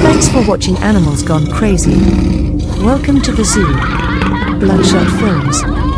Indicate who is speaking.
Speaker 1: Thanks for watching Animals Gone Crazy. Welcome to the zoo. Bloodshot Films.